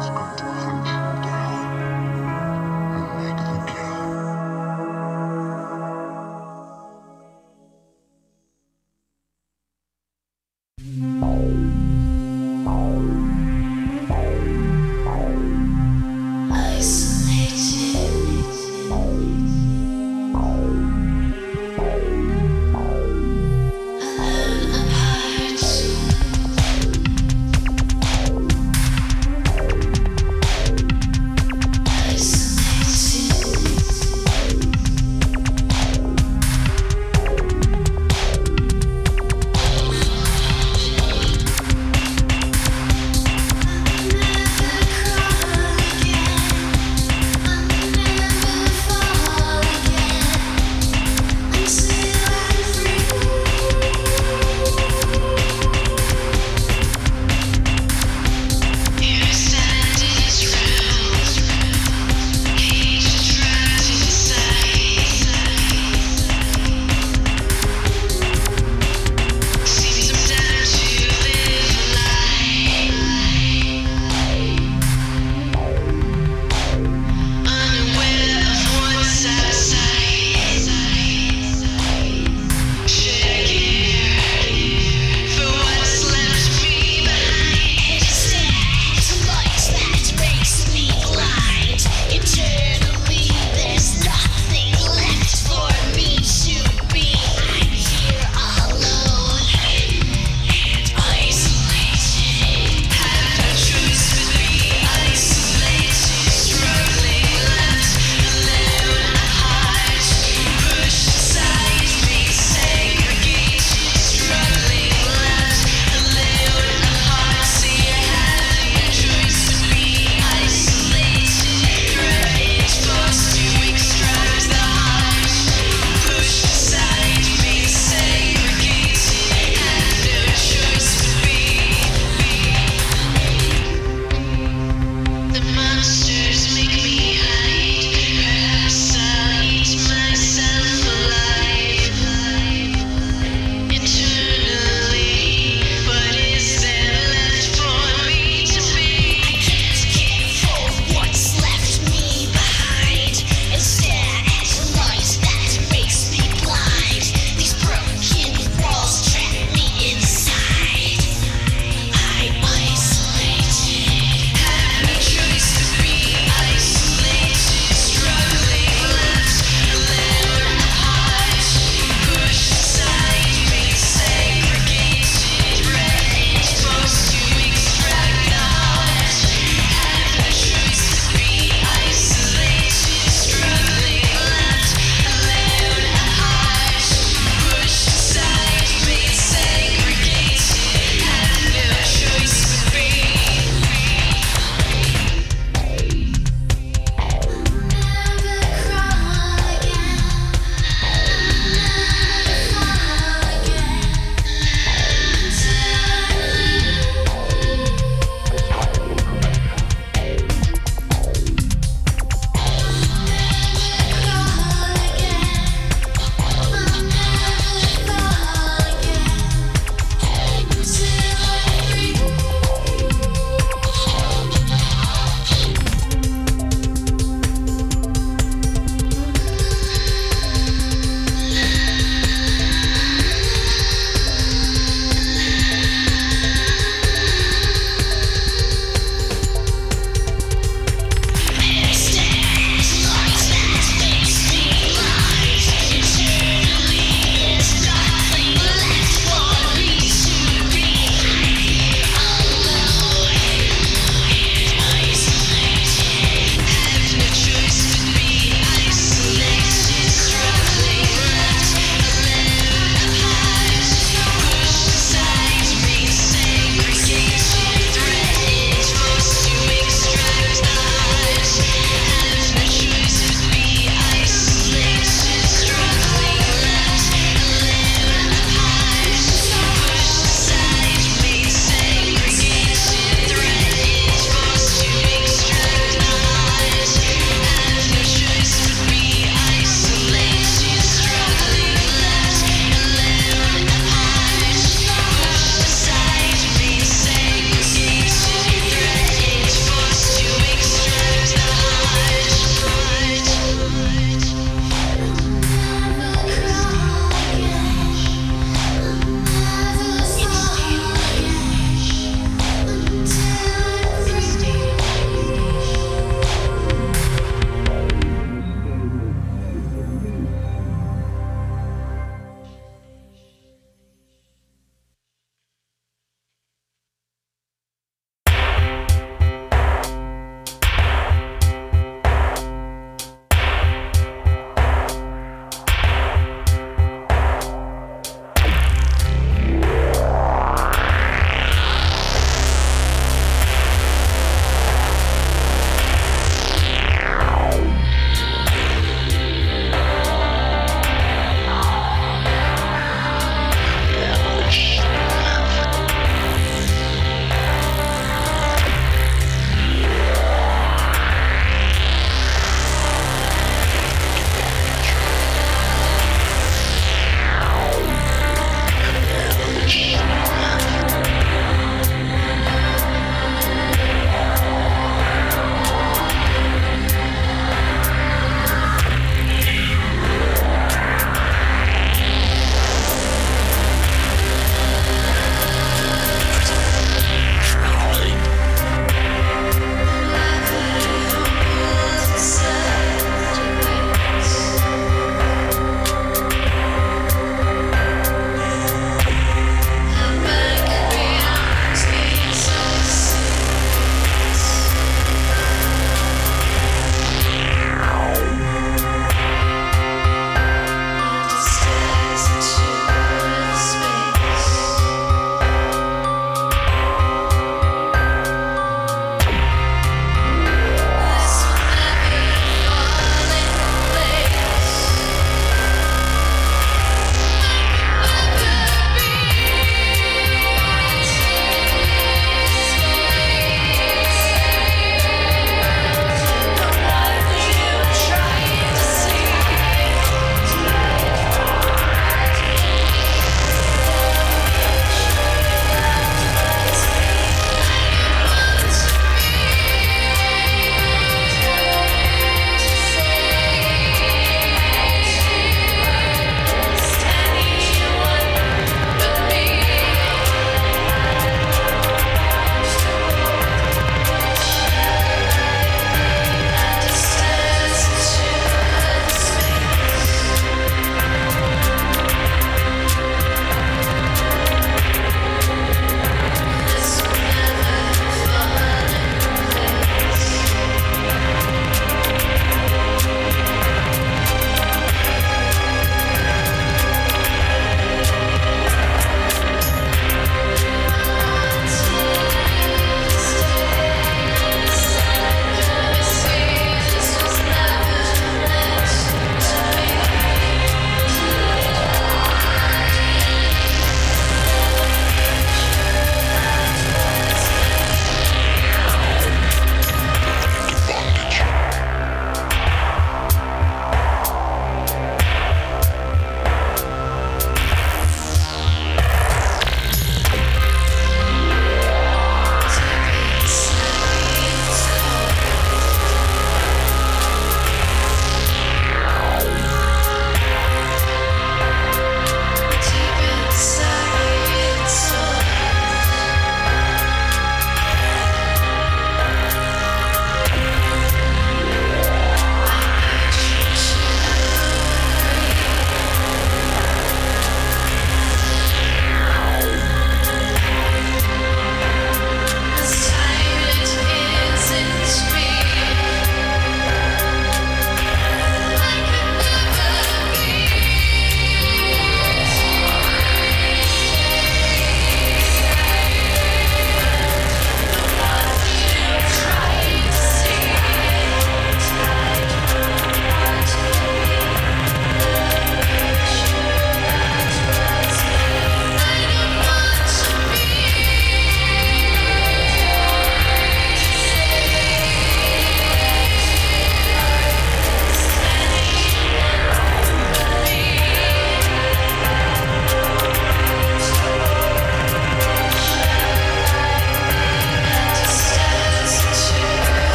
Podcast.